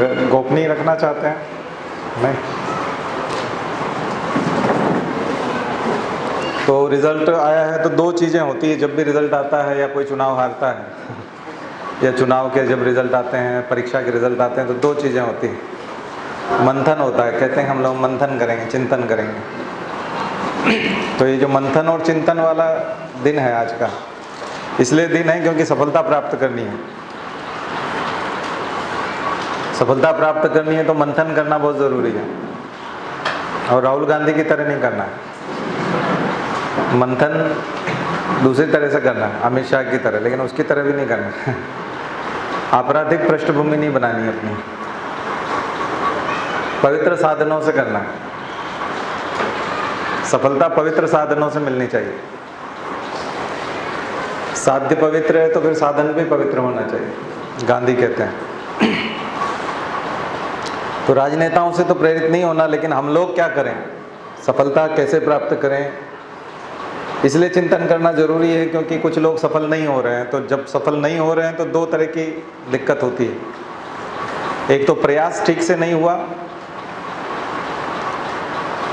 गोपनीय रखना चाहते हैं? नहीं। तो रिज़ल्ट आया है तो दो चीज़ें होती है, जब भी रिज़ल्ट आता है या कोई चुनाव हारता है। या चुनाव के जब रिज़ल्ट आते हैं, परीक्षा के रिज़ल्ट आते हैं तो दो चीज़ें होती हैं। मंथन होता है, कहते हैं हम लोग मंथन करेंगे, चिंतन करेंगे। तो ये जो मंथन और चिंतन वाला दिन है आज का, इसलिए दिन है क्योंकि सफलता प्राप्त करनी है। सफलता प्राप्त करनी है तो मंथन करना बहुत ज़रूरी है। और राहुल गांधी की तरह नहीं करना। है मंथन दूसरी तरह से करना है अमित शाह की तरह, लेकिन उसकी तरह भी नहीं करना। आपराधिक पृष्ठभूमि नहीं बनानी है अपनी। पवित्र साधनों से करना। है सफलता पवित्र साधनों से मिलनी चाहिए। साध्य पवित्र है तो फिर साधन भी पवित्र होना चाहिए, गांधी कहते हैं। तो राजनेताओं से तो प्रेरित नहीं होना, लेकिन हम लोग क्या करें? सफलता कैसे प्राप्त करें? इसलिए चिंतन करना ज़रूरी है, क्योंकि कुछ लोग सफल नहीं हो रहे हैं। तो जब सफल नहीं हो रहे हैं तो दो तरह की दिक्कत होती है। एक तो प्रयास ठीक से नहीं हुआ,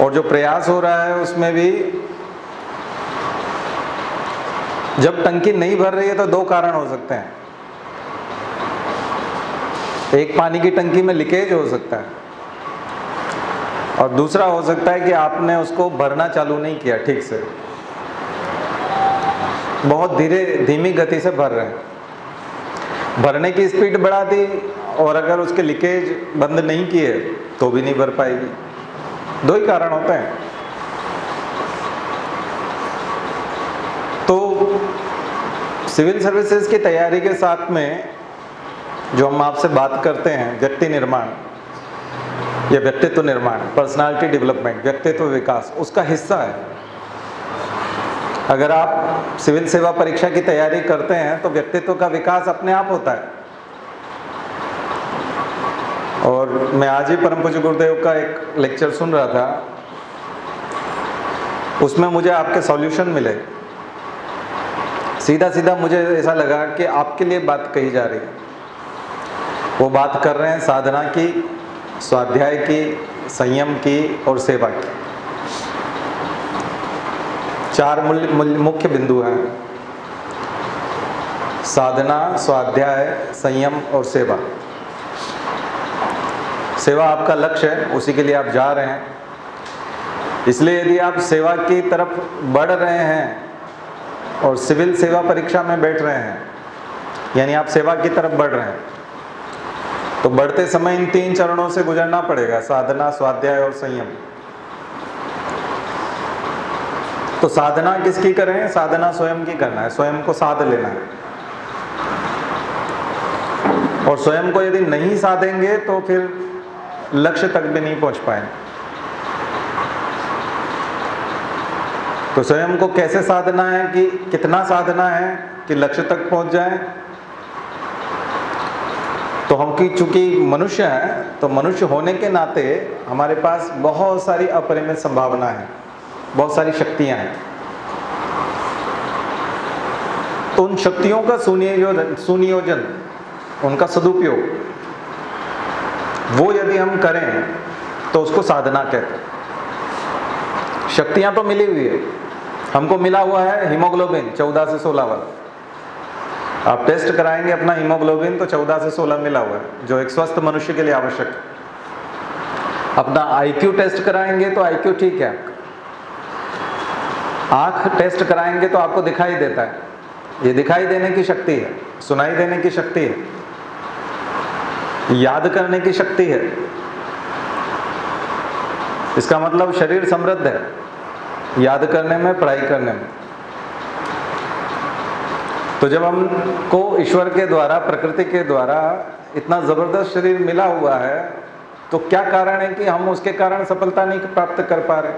और जो प्रयास हो रहा है, उसमें भी जब टंकी नहीं भर रही है तो दो कारण हो सकते हैं। एक पानी की टंकी में लीकेज हो सकता है। और दूसरा हो सकता है कि आपने उसको भरना चालू नहीं किया ठीक से। बहुत धीरे, धीमी गति से भर रहे हैं। भरने की स्पीड बढ़ा दी और अगर उसके लीकेज बंद नहीं किए तो भी नहीं भर पाएगी। दो ही कारण होते हैं। तो सिविल सर्विसेज़ की तैयारी के साथ में जो हम आपसे बात करते हैं, व्यक्ति निर्माण, या व्यक्तित्व निर्माण पर्सनालिटी डेवलपमेंट व्यक्तित्व विकास, उसका हिस्सा है। अगर आप सिविल सेवा परीक्षा की तैयारी करते हैं तो व्यक्तित्व का विकास अपने आप होता है। और मैं आज ही परम पूज्य गुरुदेव का एक लेक्चर सुन रहा था। उसमें मुझे आपके सॉल्यूशन मिले। सीधा सीधा मुझे ऐसा लगा कि आपके लिए बात कही जा रही है। वो बात कर रहे हैं साधना की, स्वाध्याय की, संयम की और सेवा की। चार मूल्य मुख्य बिंदु हैं। साधना, स्वाध्याय, संयम और सेवा। सेवा आपका लक्ष्य है, उसी के लिए आप जा रहे हैं। इसलिए यदि आप सेवा की तरफ़ बढ़ रहे हैं और सिविल सेवा परीक्षा में बैठ रहे हैं, यानी आप सेवा की तरफ़ बढ़ रहे हैं तो बढ़ते समय इन तीन चरणों से गुजरना पड़ेगा, साधना, स्वाध्याय और संयम। तो साधना किसकी करें? साधना स्वयं की करना है, स्वयं को साध लेना है। और स्वयं को यदि नहीं साधेंगे तो फिर लक्ष्य तक भी नहीं पहुँच पाएँगे। तो स्वयं को कैसे साधना है कि कितना साधना है कि लक्ष्य तक पहुँच जाए? तो हम की चूँकि मनुष्य हैं तो मनुष्य होने के नाते हमारे पास बहुत सारी अपरिमित संभावना है, बहुत सारी शक्तियाँ हैं। तो उन शक्तियों का सुनियोजन सुनियोजन, उनका सदुपयोग, वो यदि हम करें तो उसको साधना कहते शक्तियाँ तो मिली हुई है। हमको मिला हुआ है हीमोग्लोबिन 14 से 16 वाला आप टेस्ट कराएँगे अपना हीमोग्लोबिन तो 14 से 16 मिला हुआ है, जो एक स्वस्थ मनुष्य के लिए आवश्यक है। अपना आईक्यू टेस्ट कराएँगे तो आईक्यू ठीक है। आँख टेस्ट कराएँगे तो आपको दिखाई देता है। ये दिखाई देने की शक्ति है, सुनाई देने की शक्ति है, याद करने की शक्ति है। इसका मतलब शरीर समृद्ध है, याद करने में, पढ़ाई करने में। तो जब हमको ईश्वर के द्वारा, प्रकृति के द्वारा इतना ज़बरदस्त शरीर मिला हुआ है तो क्या कारण है कि हम उसके कारण सफलता नहीं प्राप्त कर पा रहे?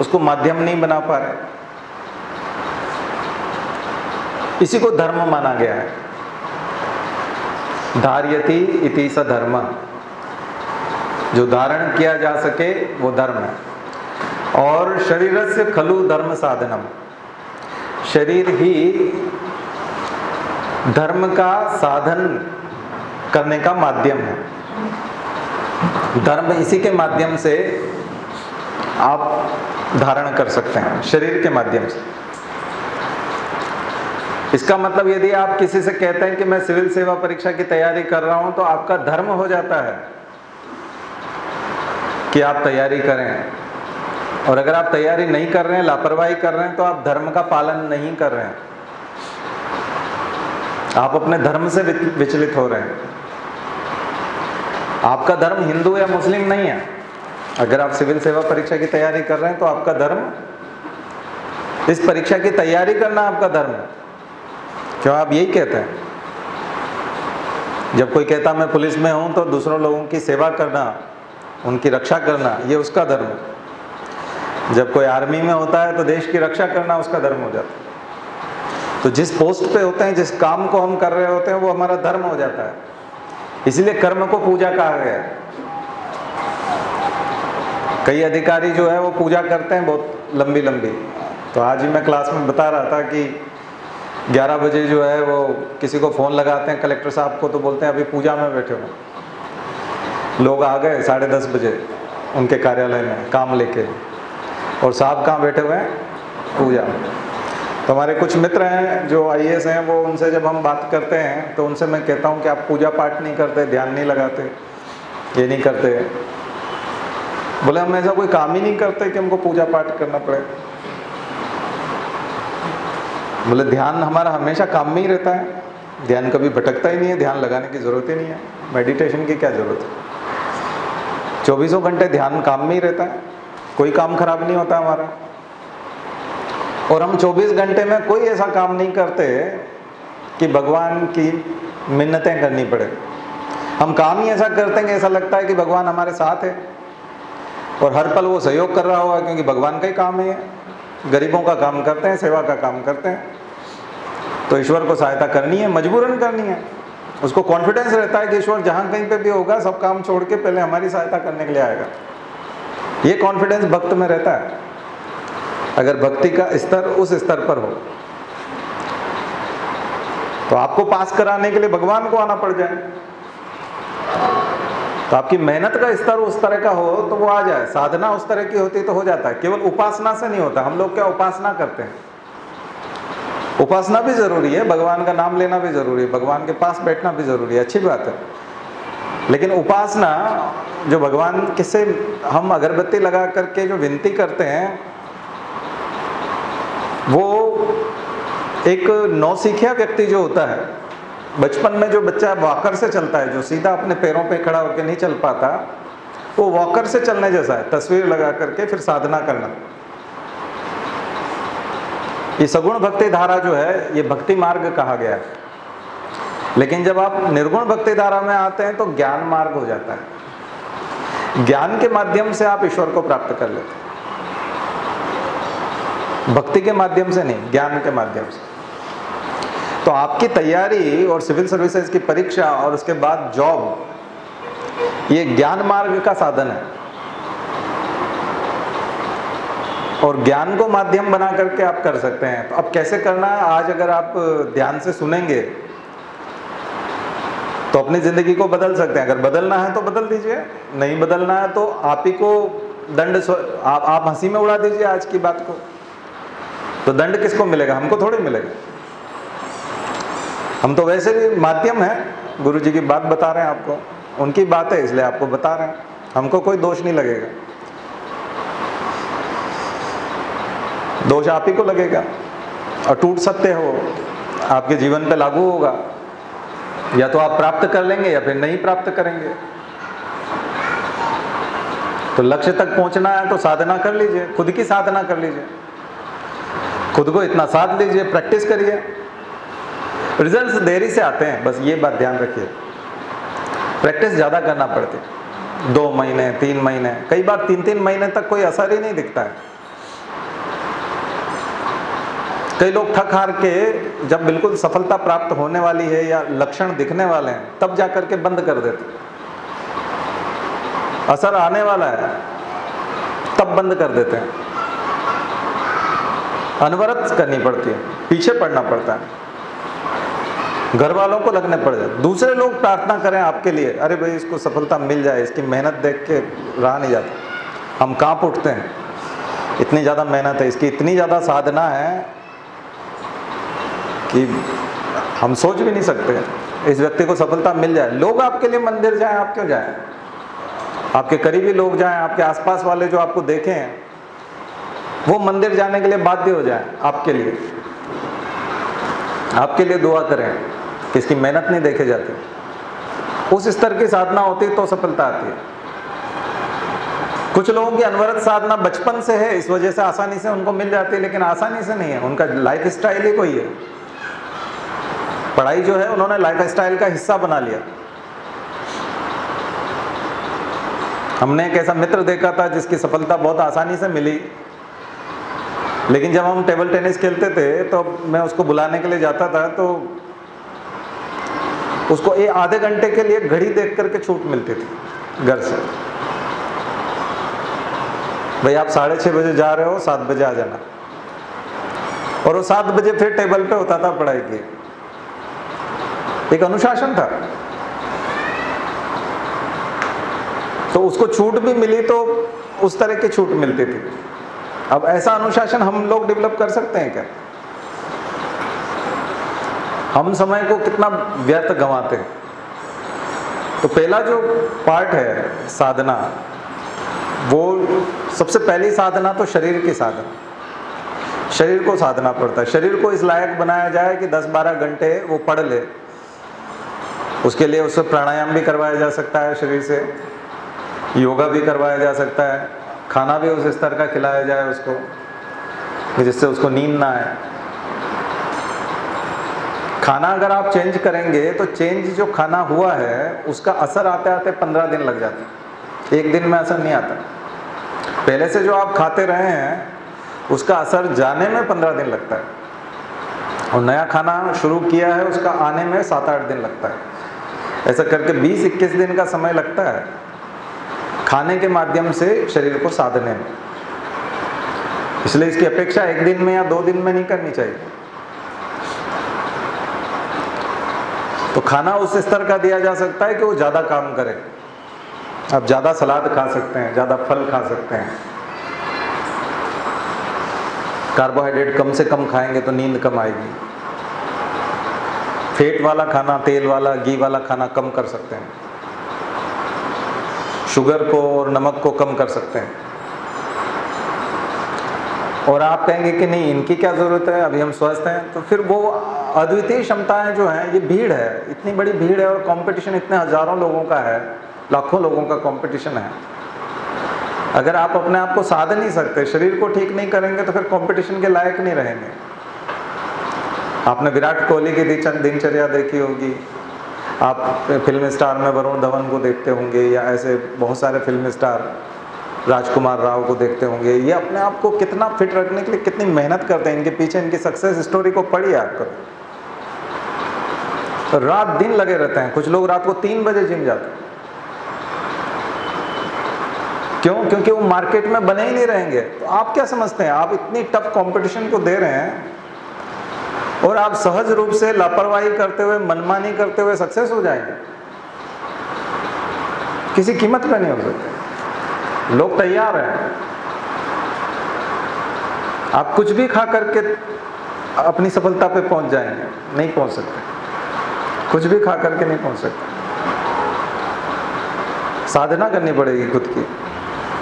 उसको माध्यम नहीं बना पा रहे। इसी को धर्म माना गया है। धार्यति इति स धर्म। जो धारण किया जा सके, वो धर्म है। और शरीर से खलु धर्म साधनम। शरीर ही धर्म का साधन करने का माध्यम है। धर्म इसी के माध्यम से आप धारण कर सकते हैं, शरीर के माध्यम से। इसका मतलब यदि आप किसी से कहते हैं कि मैं सिविल सेवा परीक्षा की तैयारी कर रहा हूँ तो आपका धर्म हो जाता है कि आप तैयारी करें। और अगर आप तैयारी नहीं कर रहे हैं, लापरवाही कर रहे हैं तो आप धर्म का पालन नहीं कर रहे हैं। आप अपने धर्म से विचलित हो रहे हैं। आपका धर्म हिंदू या मुस्लिम नहीं है। अगर आप सिविल सेवा परीक्षा की तैयारी कर रहे हैं तो आपका धर्म, इस परीक्षा की तैयारी करना आपका धर्म। है क्यों? आप यही कहते हैं। जब कोई कहता, मैं पुलिस में हूँ तो दूसरों लोगों की सेवा करना, उनकी रक्षा करना, ये उसका धर्म है। जब कोई आर्मी में होता है तो देश की रक्षा करना उसका धर्म हो जाता है। तो जिस पोस्ट पे होते हैं, जिस काम को हम कर रहे होते हैं, वो हमारा धर्म हो जाता है। इसलिए कर्म को पूजा कहा गया है। कई अधिकारी जो है, वो पूजा करते हैं बहुत लंबी लंबी तो आज ही मैं क्लास में बता रहा था कि 11 बजे जो है, वो किसी को फ़ोन लगाते हैं कलेक्टर साहब को तो बोलते हैं, अभी पूजा में बैठे हो। लोग आ गए साढ़े दस बजे उनके कार्यालय में, काम लेके। और साहब कहाँ बैठे हुए हैं? पूजा तो हमारे कुछ मित्र हैं जो आई हैं, वो उनसे जब हम बात करते हैं तो उनसे मैं कहता हूँ कि आप पूजा पाठ नहीं करते, ध्यान नहीं लगाते, ये नहीं करते। बोले, हम ऐसा कोई काम ही नहीं करते कि हमको पूजा पाठ करना पड़े। बोले, ध्यान हमारा हमेशा काम में ही रहता है। ध्यान कभी भटकता ही नहीं है, ध्यान लगाने की ज़रूरत ही नहीं है। मेडिटेशन की क्या ज़रूरत है? चौबीसों घंटे ध्यान काम में ही रहता है। कोई काम खराब नहीं होता हमारा। और हम 24 घंटे में कोई ऐसा काम नहीं करते कि भगवान की मिन्नतें करनी पड़े। हम काम ही ऐसा करते हैं कि ऐसा लगता है कि भगवान हमारे साथ है और हर पल वो सहयोग कर रहा होगा क्योंकि भगवान का ही काम है। गरीबों का काम करते हैं, सेवा का काम करते हैं। तो ईश्वर को सहायता करनी है, मजबूरन करनी है। उसको कॉन्फिडेंस रहता है कि ईश्वर जहाँ कहीं पे भी होगा, सब काम छोड़ के पहले हमारी सहायता करने के लिए आएगा। ये कॉन्फिडेंस भक्त में रहता है। अगर भक्ति का स्तर उस स्तर पर हो तो आपको पास कराने के लिए भगवान को आना पड़ जाए। तो आपकी मेहनत का स्तर उस तरह का हो तो वो आ जाए। साधना उस तरह की होती तो हो जाता है। केवल उपासना से नहीं होता। हम लोग क्या उपासना करते हैं? उपासना भी ज़रूरी है। भगवान का नाम लेना भी ज़रूरी है। भगवान के पास बैठना भी ज़रूरी है। अच्छी बात है। लेकिन उपासना, जो भगवान किससे हम अगरबत्ती लगा करके जो विनती करते हैं वो एक नौसिखिया व्यक्ति जो होता है, बचपन में जो बच्चा वॉकर से चलता है, जो सीधा अपने पैरों पे खड़ा होकर नहीं चल पाता, वो वॉकर से चलने जैसा है, तस्वीर लगा करके फिर साधना करना। ये सगुण भक्ति धारा जो है, ये भक्ति मार्ग कहा गया है। लेकिन जब आप निर्गुण भक्ति धारा में आते हैं तो ज्ञान मार्ग हो जाता है। ज्ञान के माध्यम से आप ईश्वर को प्राप्त कर लेते हैं। भक्ति के माध्यम से नहीं, ज्ञान के माध्यम से। तो आपकी तैयारी और सिविल सर्विसेज़ की परीक्षा और उसके बाद जॉब, ये ज्ञान मार्ग का साधन है। और ज्ञान को माध्यम बना करके आप कर सकते हैं। तो अब कैसे करना है? आज अगर आप ध्यान से सुनेंगे तो अपनी ज़िंदगी को बदल सकते हैं। अगर बदलना है तो बदल दीजिए, नहीं बदलना है तो आप ही को दंड आप आप हँसी में उड़ा दीजिए आज की बात को। तो दंड किसको मिलेगा? हमको थोड़ी मिलेगा। हम तो वैसे भी माध्यम है। गुरु जी की बात बता रहे हैं आपको। उनकी बात है, इसलिए आपको बता रहे हैं। हमको कोई दोष नहीं लगेगा। दोष आप ही को लगेगा। और टूट सत्य हो। आपके जीवन पे लागू होगा। या तो आप प्राप्त कर लेंगे या फिर नहीं प्राप्त करेंगे। तो लक्ष्य तक पहुँचना है तो साधना कर लीजिए। खुद की साधना कर लीजिए। खुद को इतना साथ लीजिए प्रैक्टिस करिए। रिजल्ट्स देरी से आते हैं, बस ये बात ध्यान रखिए। प्रैक्टिस ज़्यादा करना पड़ती दो महीने, तीन महीने, कई बार तीन तीन महीने तक कोई असर ही नहीं दिखता है। कई लोग थक हार के जब बिल्कुल सफलता प्राप्त होने वाली है या लक्षण दिखने वाले हैं, तब जाकर के बंद कर देते असर आने वाला है, तब बंद कर देते हैं। अनवरत करनी पड़ती है, पीछे पड़ना पड़ता है। घर वालों को लगने पड़ जाए। दूसरे लोग प्रार्थना करें आपके लिए, अरे भाई इसको सफलता मिल जाए, इसकी मेहनत देख के रहा नहीं जाता। हम काँप उठते हैं। इतनी ज़्यादा मेहनत है, इसकी इतनी ज़्यादा साधना है कि हम सोच भी नहीं सकते। इस व्यक्ति को सफलता मिल जाए। लोग आपके लिए मंदिर जाएँ, आप क्यों जाएँ? आपके करीबी लोग जाएँ, आपके आसपास वाले जो आपको देखें वो मंदिर जाने के लिए बाध्य हो जाए आपके लिए। आपके लिए दुआ करें कि इसकी मेहनत नहीं देखे जाती। उस स्तर की साधना होती तो सफलता आती है। कुछ लोगों की अनवरत साधना बचपन से है, इस वजह से आसानी से उनको मिल जाती है, लेकिन आसानी से नहीं है। उनका लाइफ स्टाइल ही कोई है। पढ़ाई जो है, उन्होंने लाइफ स्टाइल का हिस्सा बना लिया। हमने एक ऐसा मित्र देखा था जिसकी सफलता बहुत आसानी से मिली। लेकिन जब हम टेबल टेनिस खेलते थे तो मैं उसको बुलाने के लिए जाता था तो उसको ये आधे घंटे के लिए घड़ी देख करके छूट मिलती थी, घर से। भाई, आप साढ़े छः बजे जा रहे हो, सात बजे आ जाना। और वो सात बजे फिर टेबल पे होता था पढ़ाई की एक अनुशासन था। तो उसको छूट भी मिली तो उस तरह की छूट मिलती थी। अब ऐसा अनुशासन हम लोग डेवलप कर सकते हैं क्या? हम समय को कितना व्यर्थ गंवाते हैं। तो पहला जो पार्ट है, साधना, वो सबसे पहली साधना तो शरीर की साधना। शरीर को साधना पड़ता है। शरीर को इस लायक बनाया जाए कि 10-12 घंटे वो पढ़ ले। उसके लिए उससे प्राणायाम भी करवाया जा सकता है शरीर से, योगा भी करवाया जा सकता है। खाना भी उस स्तर का खिलाया जाए उसको जिससे उसको नींद ना आए। खाना अगर आप चेंज करेंगे तो चेंज जो खाना हुआ है, उसका असर आते आते पंद्रह दिन लग जाते एक दिन में असर नहीं आता। पहले से जो आप खाते रहे हैं, उसका असर जाने में पंद्रह दिन लगता है। और नया खाना शुरू किया है, उसका आने में सात आठ दिन लगता है। ऐसा करके बीस इक्कीस दिन का समय लगता है। खाने के माध्यम से शरीर को साधने में। इसलिए इसकी अपेक्षा एक दिन में या दो दिन में नहीं करनी चाहिए। तो खाना उस स्तर का दिया जा सकता है कि वो ज़्यादा काम करे। आप ज़्यादा सलाद खा सकते हैं, ज़्यादा फल खा सकते हैं। कार्बोहाइड्रेट कम से कम खाएँगे तो नींद कम आएगी। फेट वाला खाना, तेल वाला, घी वाला खाना कम कर सकते हैं। शुगर को और नमक को कम कर सकते हैं। और आप कहेंगे कि नहीं, इनकी क्या ज़रूरत है? अभी हम स्वस्थ हैं तो फिर वो अद्वितीय क्षमताएँ जो हैं, ये भीड़ है। इतनी बड़ी भीड़ है और कंपटीशन इतने हज़ारों लोगों का है, लाखों लोगों का कंपटीशन है। अगर आप अपने आप को साध नहीं सकते, शरीर को ठीक नहीं करेंगे तो फिर कंपटीशन के लायक नहीं रहेंगे। आपने विराट कोहली की दिनचर्या देखी होगी आप फ़िल्म स्टार में वरुण धवन को देखते होंगे या ऐसे बहुत सारे फ़िल्म स्टार राजकुमार राव को देखते होंगे, ये अपने आप को कितना फिट रखने के लिए कितनी मेहनत करते हैं? इनके पीछे इनकी सक्सेस स्टोरी को पढ़िए आप तो रात दिन लगे रहते हैं, कुछ लोग रात को तीन बजे जिम जाते हैं। क्यों? क्योंकि वो मार्केट में बने ही नहीं रहेंगे। तो आप क्या समझते हैं? आप इतनी टफ कंपटीशन को दे रहे हैं और आप सहज रूप से लापरवाही करते हुए, मनमानी करते हुए सक्सेस हो जाएँगे। किसी कीमत पे नहीं हो सकते। लोग तैयार हैं। आप कुछ भी खा करके अपनी सफलता पे पहुँच जाएँगे। नहीं पहुँच सकते। कुछ भी खा करके नहीं पहुँच सकते। साधना करनी पड़ेगी खुद की।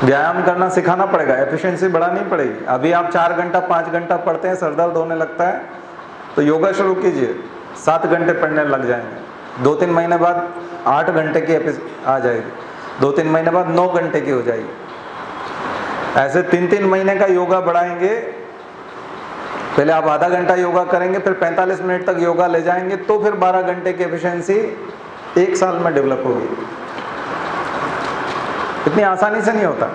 व्यायाम करना सिखाना पड़ेगा। एफिशिएंसी बढ़ानी पड़ेगी। अभी आप चार घंटा, पाँच घंटा पढ़ते हैं, सर दर्द होने लगता है। तो योगा शुरू कीजिए। सात घंटे पढ़ने लग जाएँगे। दो तीन महीने बाद आठ घंटे की आ जाएगी। दो तीन महीने बाद नौ घंटे की हो जाएगी। ऐसे तीन तीन महीने का योगा बढ़ाएँगे। पहले आप आधा घंटा योगा करेंगे, फिर 45 मिनट तक योगा ले जाएँगे तो फिर 12 घंटे की एफिशिएंसी एक साल में डेवलप होगी। इतनी आसानी से नहीं होता।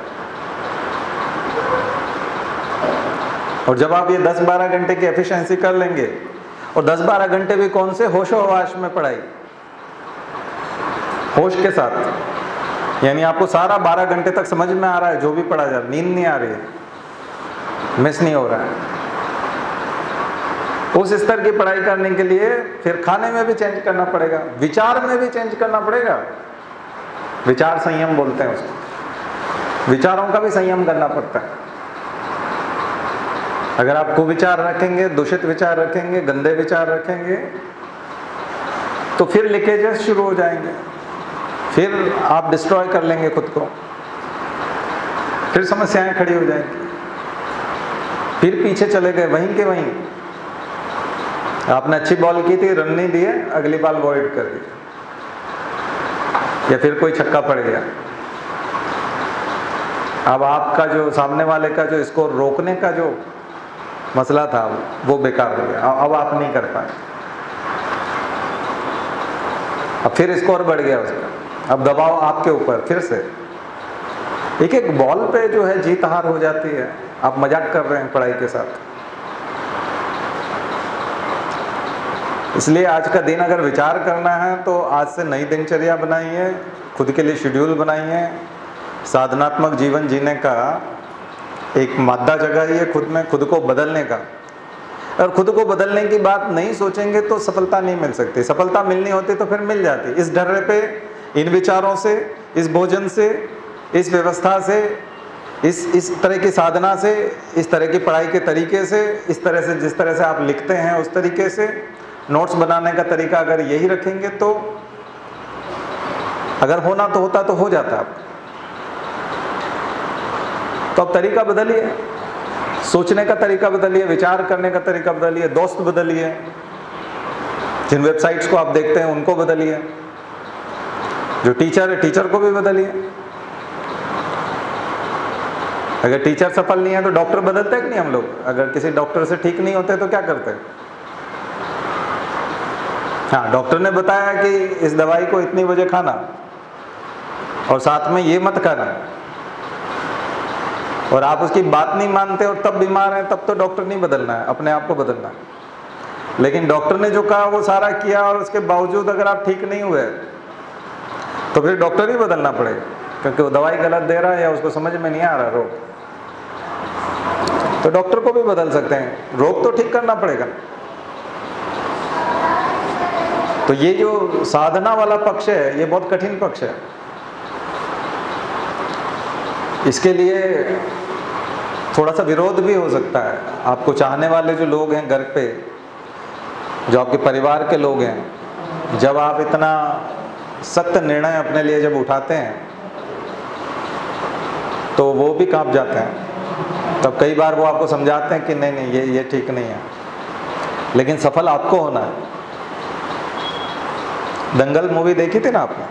और जब आप ये 10-12 घंटे की एफिशिएंसी कर लेंगे और 10-12 घंटे भी कौन से होशो हवाश में पढ़ाई होश के साथ। यानी आपको सारा 12 घंटे तक समझ में आ रहा है, जो भी पढ़ा जा नींद नहीं आ रही मिस नहीं हो रहा है। उस स्तर की पढ़ाई करने के लिए फिर खाने में भी चेंज करना पड़ेगा। विचार में भी चेंज करना पड़ेगा। विचार संयम बोलते हैं उसको। विचारों का भी संयम करना पड़ता है। अगर आप कुविचार रखेंगे, दूषित विचार रखेंगे, गंदे विचार रखेंगे तो फिर लीकेजेस शुरू हो जाएँगे। फिर आप डिस्ट्रॉय कर लेंगे खुद को। फिर समस्याएँ खड़ी हो जाएँगी। फिर पीछे चले गए, वहीं के वहीं। आपने अच्छी बॉल की थी रन नहीं दिए, अगली बॉल वॉइड कर दी। या फिर कोई छक्का पड़ गया। अब आपका जो, सामने वाले का जो स्कोर रोकने का जो मसला था, वो बेकार हो गया। अब आप नहीं कर पाए। अब फिर स्कोर बढ़ गया उसका। अब दबाव आपके ऊपर, फिर से। एक एक बॉल पे जो है जीत हार हो जाती है। आप मज़ाक कर रहे हैं पढ़ाई के साथ। इसलिए आज का दिन अगर विचार करना है तो आज से नई दिनचर्या बनाइए, खुद के लिए शेड्यूल बनाइए। साधनात्मक जीवन जीने का एक मादा जगह ही है खुद में, खुद को बदलने का। और खुद को बदलने की बात नहीं सोचेंगे तो सफलता नहीं मिल सकती। सफलता मिलनी होती तो फिर मिल जाती। इस डर्रे पे, इन विचारों से, इस भोजन से, इस व्यवस्था से, इस इस तरह की साधना से, इस तरह की पढ़ाई के तरीके से, इस तरह से, जिस तरह से आप लिखते हैं उस तरीके से, नोट्स बनाने का तरीका अगर यही रखेंगे तो अगर होना तो होता तो हो जाता। तो अब तरीका बदलिए। सोचने का तरीका बदलिए, विचार करने का तरीका बदलिए, दोस्त बदलिए। जिन वेबसाइट्स को आप देखते हैं, उनको बदलिए। जो टीचर है टीचर को भी बदलिए। अगर टीचर सफल नहीं है तो डॉक्टर बदलते हैं कि नहीं हम लोग? अगर किसी डॉक्टर से ठीक नहीं होते तो क्या करते हैं? डॉक्टर ने बताया कि इस दवाई को इतनी बजे खाना और साथ में ये मत खाना। और आप उसकी बात नहीं मानते और तब बीमार हैं, तब तो डॉक्टर नहीं बदलना है, अपने आप को बदलना है। लेकिन डॉक्टर ने जो कहा, वो सारा किया और उसके बावजूद अगर आप ठीक नहीं हुए तो फिर डॉक्टर ही बदलना पड़ेगा, क्योंकि वो दवाई गलत दे रहा है या उसको समझ में नहीं आ रहा रोग। तो डॉक्टर को भी बदल सकते हैं। रोग तो ठीक करना पड़ेगा। तो ये जो साधना वाला पक्ष है, ये बहुत कठिन पक्ष है। इसके लिए थोड़ा सा विरोध भी हो सकता है। आपको चाहने वाले जो लोग हैं घर पे, जो आपके परिवार के लोग हैं, जब आप इतना सख्त निर्णय अपने लिए जब उठाते हैं तो वो भी काँप जाते हैं। तब कई बार वो आपको समझाते हैं कि नहीं नहीं, ये ये ठीक नहीं है। लेकिन सफल आपको होना है। दंगल मूवी देखी थी ना आपने?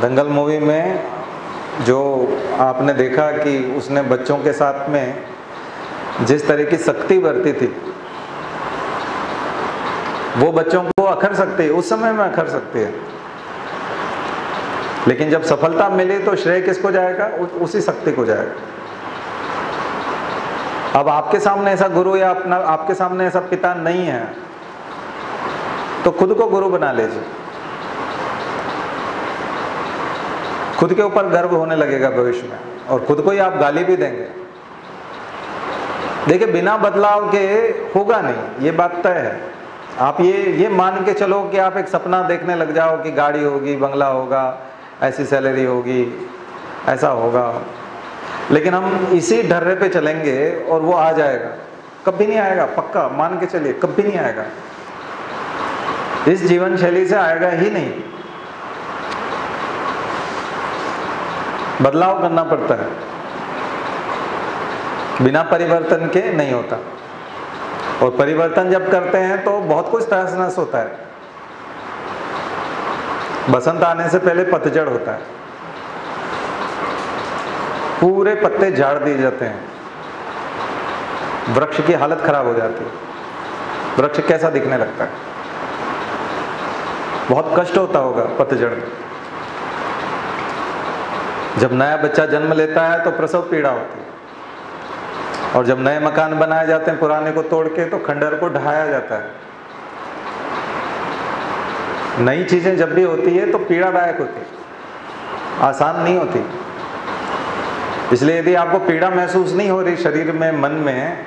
दंगल मूवी में जो आपने देखा कि उसने बच्चों के साथ में जिस तरह की शक्ति बरती थी, वो बच्चों को अखर सकती है, उस समय में अखर सकती है। लेकिन जब सफलता मिले तो श्रेय किसको जाएगा? उसी शक्ति को जाएगा। अब आपके सामने ऐसा गुरु या अपना, आपके सामने ऐसा पिता नहीं है तो खुद को गुरु बना लीजिए। खुद के ऊपर गर्व होने लगेगा भविष्य में, और खुद को ही आप गाली भी देंगे। देखिए, बिना बदलाव के होगा नहीं, ये बात तय है। आप ये ये मान के चलो कि आप एक सपना देखने लग जाओ कि गाड़ी होगी, बंगला होगा, ऐसी सैलरी होगी, ऐसा होगा। लेकिन हम इसी ढर्रे पे चलेंगे और वो आ जाएगा। कभी नहीं आएगा, पक्का, मान के चलिए, कभी नहीं आएगा। इस जीवन शैली से आएगा ही नहीं। बदलाव करना पड़ता है। बिना परिवर्तन के नहीं होता। और परिवर्तन जब करते हैं तो बहुत कुछ तहस नहस होता है। बसंत आने से पहले पतझड़ होता है। पूरे पत्ते झाड़ दिए जाते हैं। वृक्ष की हालत खराब हो जाती है। वृक्ष कैसा दिखने लगता है? बहुत कष्ट होता होगा पतझड़ में। जब नया बच्चा जन्म लेता है तो प्रसव पीड़ा होती है। और जब नए मकान बनाए जाते हैं पुराने को तोड़ के तो खंडर को ढहाया जाता है। नई चीज़ें जब भी होती है तो पीड़ादायक होती है। आसान नहीं होती। इसलिए यदि आपको पीड़ा महसूस नहीं हो रही शरीर में, मन में,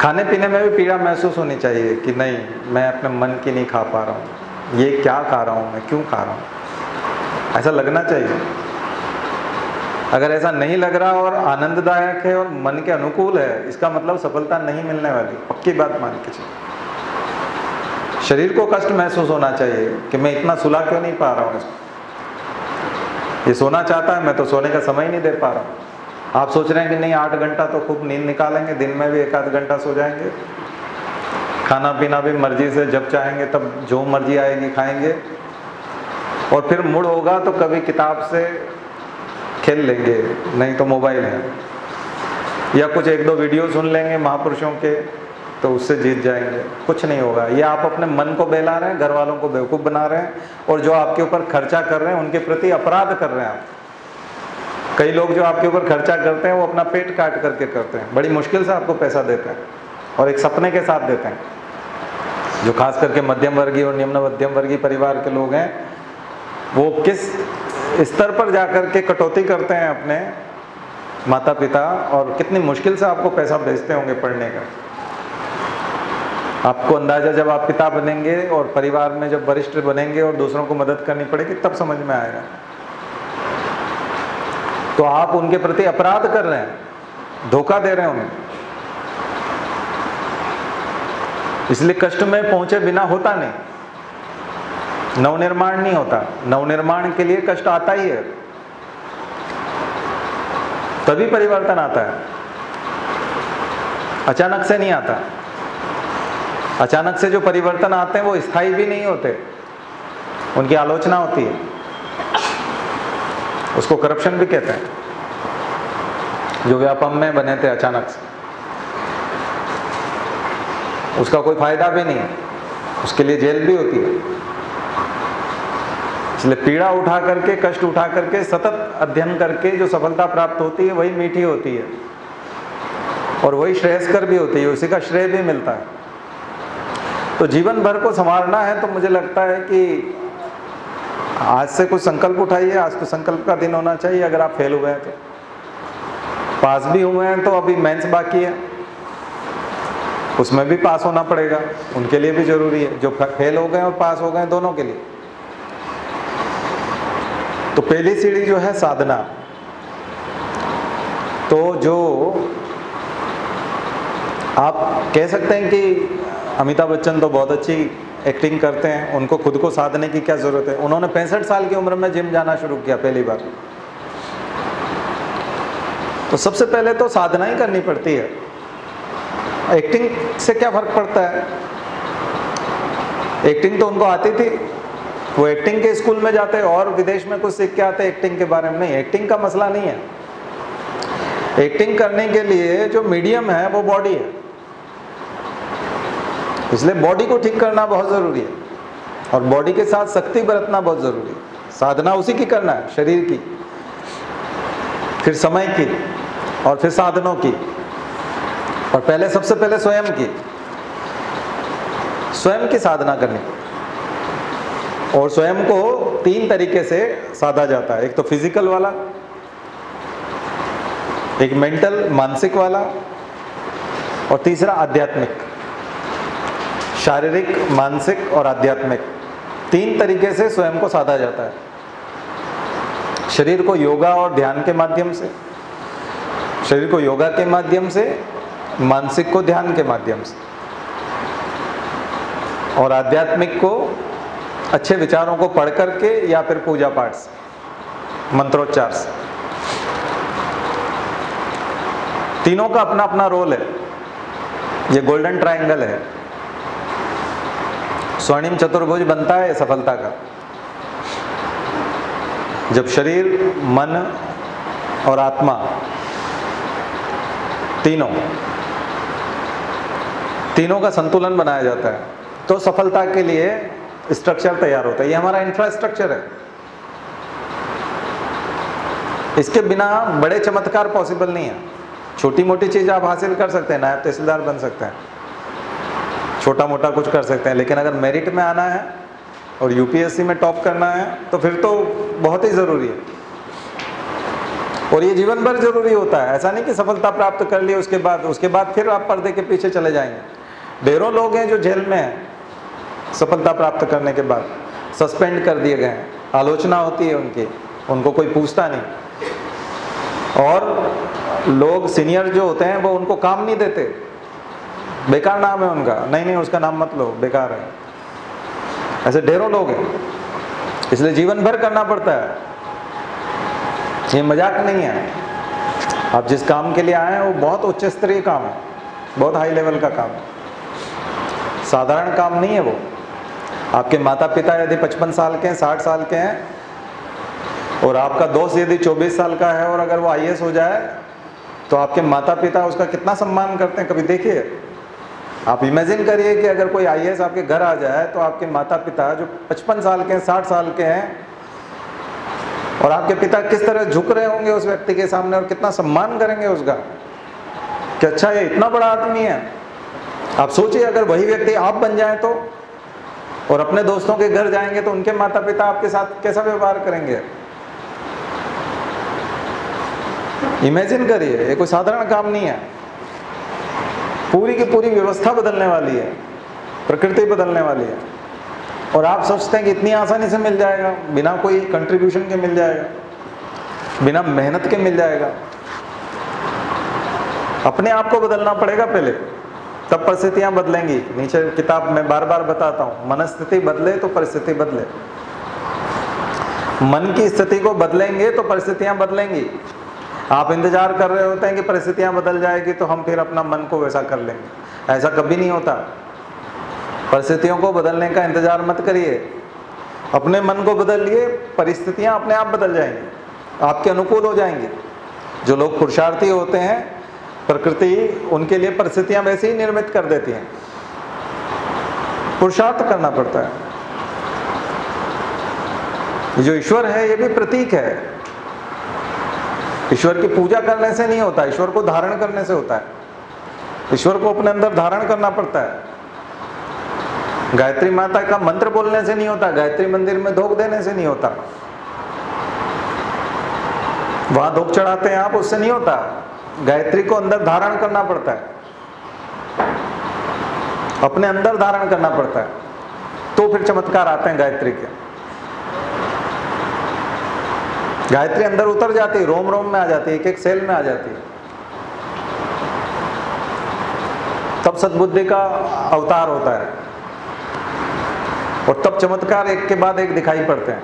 खाने पीने में भी पीड़ा महसूस होनी चाहिए कि नहीं, मैं अपने मन की नहीं खा पा रहा हूँ। ये क्या खा रहा हूँ, मैं क्यों खा रहा हूँ? ऐसा लगना चाहिए। अगर ऐसा नहीं लग रहा और आनंददायक है और मन के अनुकूल है, इसका मतलब सफलता नहीं मिलने वाली। पक्की बात मान के चलिए। शरीर को कष्ट महसूस होना चाहिए कि मैं इतना सुला क्यों नहीं पा रहा हूँ ये सोना चाहता है, मैं तो सोने का समय नहीं दे पा रहा हूँ। आप सोच रहे हैं कि नहीं, आठ घंटा तो खूब नींद निकालेंगे, दिन में भी एक आध घंटा सो जाएँगे। खाना पीना भी मर्ज़ी से जब चाहेंगे तब जो मर्ज़ी आएगी खाएँगे। और फिर मुड़ होगा तो कभी किताब से खेल लेंगे, नहीं तो मोबाइल है। या कुछ एक दो वीडियो सुन लेंगे महापुरुषों के तो उससे जीत जाएँगे। कुछ नहीं होगा। ये आप अपने मन को बहला रहे हैं घर वालों को बेवकूफ़ बना रहे हैं, और जो आपके ऊपर खर्चा कर रहे हैं, उनके प्रति अपराध कर रहे हैं आप। कई लोग जो आपके ऊपर खर्चा करते हैं, वो अपना पेट काट करके करते हैं। बड़ी मुश्किल से आपको पैसा देते हैं, और एक सपने के साथ देते हैं। जो खास करके मध्यम वर्गीय और निम्न मध्यम वर्गीय परिवार के लोग हैं, वो किस स्तर पर जाकर के कटौती करते हैं अपने माता पिता और कितनी मुश्किल से आपको पैसा भेजते होंगे पढ़ने का। आपको अंदाज़ा जब आप पिता बनेंगे और परिवार में जब वरिष्ठ बनेंगे और दूसरों को मदद करनी पड़ेगी, तब समझ में आएगा। तो आप उनके प्रति अपराध कर रहे हैं, धोखा दे रहे हैं उन्हें इसलिए कष्ट में पहुँचे बिना होता नहीं। नवनिर्माण नहीं होता। नवनिर्माण के लिए कष्ट आता ही है। तभी परिवर्तन आता है। अचानक से नहीं आता। अचानक से जो परिवर्तन आते हैं, वो स्थायी भी नहीं होते। उनकी आलोचना होती है। उसको करप्शन भी कहते हैं। जो व्यापम में बने थे अचानक से। उसका कोई फ़ायदा भी नहीं उसके लिए जेल भी होती है। इसलिए पीड़ा उठा करके, कष्ट उठा करके, सतत अध्ययन करके जो सफलता प्राप्त होती है, वही मीठी होती है। और वही श्रेयस्कर भी होती है, उसी का श्रेय भी मिलता है। तो जीवन भर को संवारना है तो मुझे लगता है कि आज से कुछ संकल्प उठाइए, आज तो संकल्प का दिन होना चाहिए, अगर आप फेल हुए हैं तो। पास भी हुए हैं तो अभी मेंस बाकी है। उसमें भी पास होना पड़ेगा, उनके लिए भी ज़रूरी है। जो फेल हो गए और पास हो गए दोनों के लिए। तो पहली सीढ़ी जो है साधना। तो जो आप कह सकते हैं कि अमिताभ बच्चन तो बहुत अच्छी एक्टिंग करते हैं, उनको खुद को साधने की क्या ज़रूरत है? उन्होंने पैंसठ साल की उम्र में जिम जाना शुरू किया पहली बार। तो सबसे पहले तो साधना ही करनी पड़ती है। एक्टिंग से क्या फ़र्क पड़ता है? एक्टिंग तो उनको आती थी। वो एक्टिंग के स्कूल में जाते और विदेश में कुछ सीख के आते एक्टिंग के बारे में। नहीं एक्टिंग का मसला नहीं है। एक्टिंग करने के लिए जो मीडियम है, वो बॉडी है। इसलिए बॉडी को ठीक करना बहुत ज़रूरी है। और बॉडी के साथ शक्ति बरतना बहुत ज़रूरी है। साधना उसी की करना है, शरीर की। फिर समय की और फिर साधनों की। और पहले, सबसे पहले स्वयं की। स्वयं की साधना करनी। और स्वयं को तीन तरीके से साधा जाता है। एक तो फ़िज़िकल वाला, एक मेंटल मानसिक वाला और तीसरा आध्यात्मिक। शारीरिक, मानसिक और आध्यात्मिक। तीन तरीके से स्वयं को साधा जाता है। शरीर को योगा और ध्यान के माध्यम से, शरीर को योगा के माध्यम से, मानसिक को ध्यान के माध्यम से और आध्यात्मिक को अच्छे विचारों को पढ़ करके या फिर पूजा पाठ से? मंत्रोच्चार से। तीनों का अपना अपना रोल है। ये गोल्डन ट्रायंगल है। स्वर्णिम चतुर्भुज बनता है सफलता का। जब शरीर, मन और आत्मा तीनों तीनों का संतुलन बनाया जाता है तो सफलता के लिए स्ट्रक्चर तैयार होता है। ये हमारा इंफ्रास्ट्रक्चर है। इसके बिना बड़े चमत्कार पॉसिबल नहीं है। छोटी मोटी चीज़ आप हासिल कर सकते हैं, नायब तहसीलदार बन सकते हैं। छोटा मोटा कुछ कर सकते हैं, लेकिन अगर मेरिट में आना है और यूपीएससी में टॉप करना है तो फिर तो बहुत ही ज़रूरी है। और ये जीवन भर ज़रूरी होता है। ऐसा नहीं कि सफलता प्राप्त कर ली, उसके बाद उसके बाद फिर आप पर्दे के पीछे चले जाएँगे। ढेरों लोग हैं जो जेल में हैं। सफलता प्राप्त करने के बाद सस्पेंड कर दिए गए आलोचना होती है उनकी, उनको कोई पूछता नहीं। और लोग सीनियर जो होते हैं, वो उनको काम नहीं देते। बेकार नाम है उनका। नहीं नहीं, उसका नाम मत लो, बेकार है। ऐसे ढेरों लोग हैं। इसलिए जीवन भर करना पड़ता है। ये मज़ाक नहीं है। आप जिस काम के लिए आए हैं, वो बहुत उच्च स्तरीय काम है। बहुत हाई लेवल का काम है। साधारण काम नहीं है वो। आपके माता पिता यदि 55 साल के हैं 60 साल के हैं, और आपका दोस्त यदि 24 साल का है और अगर वो आई हो जाए तो आपके माता पिता उसका कितना सम्मान करते हैं? कभी देखिए। आप इमेजिन करिए कि अगर कोई आईएएस आपके घर आ जाए तो आपके माता पिता जो 55 साल के हैं 60 साल के हैं, और आपके पिता किस तरह झुक रहे होंगे उस व्यक्ति के सामने और कितना सम्मान करेंगे उसका? कि अच्छा ये इतना बड़ा आदमी है। आप सोचिए, अगर वही व्यक्ति आप बन जाए तो और अपने दोस्तों के घर जाएँगे तो उनके माता पिता आपके साथ कैसा व्यवहार करेंगे? इमेजिन करिए, ये कोई साधारण काम नहीं है। पूरी की पूरी व्यवस्था बदलने वाली है, प्रकृति बदलने वाली है। और आप सोचते हैं कि इतनी आसानी से मिल जाएगा, बिना कोई कंट्रीब्यूशन के मिल जाएगा, बिना मेहनत के मिल जाएगा। अपने आप को बदलना पड़ेगा पहले। तब परिस्थितियाँ बदलेंगी। नीचे किताब में बार बार बताता हूँ, मनस्थिति बदले तो परिस्थिति बदले। मन की स्थिति को बदलेंगे तो परिस्थितियाँ बदलेंगी। आप इंतज़ार कर रहे होते हैं कि परिस्थितियाँ बदल जाएगी तो हम फिर अपना मन को वैसा कर लेंगे। ऐसा कभी नहीं होता। परिस्थितियों को बदलने का इंतज़ार मत करिए। अपने मन को बदलिए परिस्थितियाँ अपने आप बदल जाएँगी। आपके अनुकूल हो जाएँगी। जो लोग पुरुषार्थी होते हैं प्रकृति उनके लिए परिस्थितियाँ वैसे ही निर्मित कर देती हैं। पुरुषार्थ करना पड़ता है। जो ईश्वर है, ये भी प्रतीक है। ईश्वर की पूजा करने से नहीं होता, ईश्वर को धारण करने से होता है। ईश्वर को अपने अंदर धारण करना पड़ता है। गायत्री माता का मंत्र बोलने से नहीं होता, गायत्री मंदिर में धोख देने से नहीं होता। वहाँ धोख चढ़ाते हैं आप, उससे नहीं होता। गायत्री को अंदर धारण करना पड़ता है। अपने अंदर धारण करना पड़ता है। तो फिर चमत्कार आते हैं गायत्री के। गायत्री अंदर उतर जाती है रोम रोम में आ जाती है एक एक सेल में आ जाती। है तब सदबुद्धि का अवतार होता है। और तब चमत्कार एक के बाद एक दिखाई पड़ते हैं।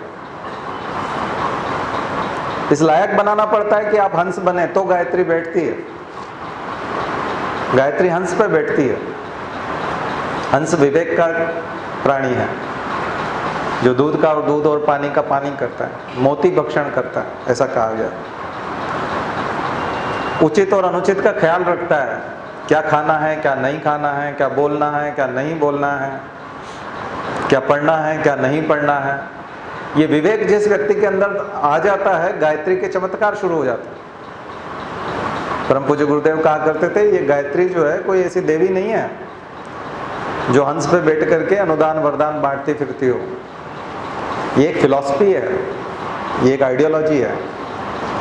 इस लायक बनाना पड़ता है कि आप हंस बने तो गायत्री बैठती है। गायत्री हंस पे बैठती है। हंस विवेक का प्राणी है, जो दूध का और दूध और पानी का पानी करता है, मोती भक्षण करता है, ऐसा कहा गया। उचित और अनुचित का ख्याल रखता है, क्या खाना है, क्या नहीं खाना है, क्या बोलना है, क्या नहीं बोलना है, क्या पढ़ना है, क्या नहीं पढ़ना है। ये विवेक जिस व्यक्ति के अंदर आ जाता है, गायत्री के चमत्कार शुरू हो जाते हैं। परम पूज्य गुरुदेव कहा करते थे, ये गायत्री जो है, कोई ऐसी देवी नहीं है, जो हंस पे बैठ करके अनुदान, वरदान बांटती फिरती हो। ये एक फिलॉसफी है, ये एक आइडियोलॉजी है,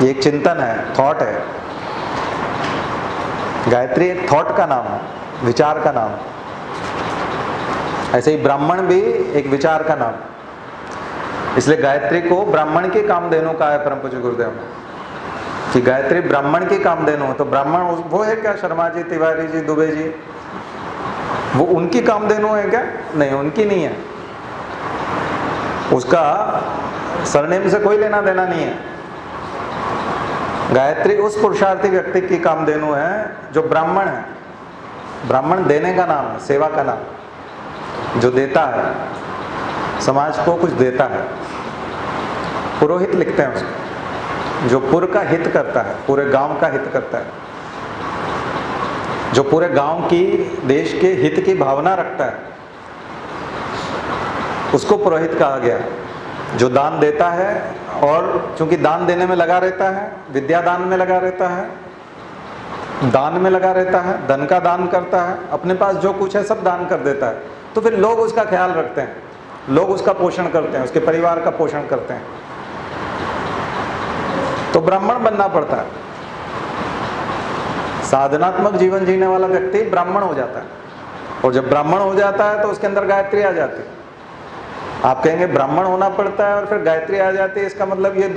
ये एक चिंतन है थॉट है। गायत्री एक थॉट का नाम है विचार का नाम। ऐसे ही ब्राह्मण भी एक विचार का नाम। इसलिए गायत्री को ब्राह्मण के काम कामधेनु का है परम पूज्य गुरुदेव। कि गायत्री ब्राह्मण की कामधेनु तो ब्राह्मण वो है क्या शर्मा जी, तिवारी जी, दुबे जी? वो उनकी कामधेनु है क्या? नहीं, उनकी नहीं है। उसका सरनेम से कोई लेना देना नहीं है। गायत्री उस पुरुषार्थी व्यक्ति की काम कामधेनु है जो ब्राह्मण है। ब्राह्मण देने का नाम है, सेवा का नाम, जो देता है। समाज को कुछ देता है। पुरोहित लिखते हैं उसको। जो पुर का हित करता है, पूरे गाँव का हित करता है। जो पूरे गाँव की, देश के हित की भावना रखता है, उसको पुरोहित कहा गया। जो दान देता है और चूँकि दान देने में लगा रहता है, विद्या दान में लगा रहता है, दान में लगा रहता है, धन का दान करता है, अपने पास जो कुछ है सब दान कर देता है। तो फिर लोग उसका ख्याल रखते हैं। लोग उसका पोषण करते हैं, उसके परिवार का पोषण करते हैं। तो ब्राह्मण बनना पड़ता है। साधनात्मक जीवन जीने वाला व्यक्ति ब्राह्मण हो जाता है। और जब ब्राह्मण हो जाता है तो उसके अंदर गायत्री आ जाती है। आप कहेंगे ब्राह्मण होना पड़ता है और फिर गायत्री आ जाती है, इसका मतलब ये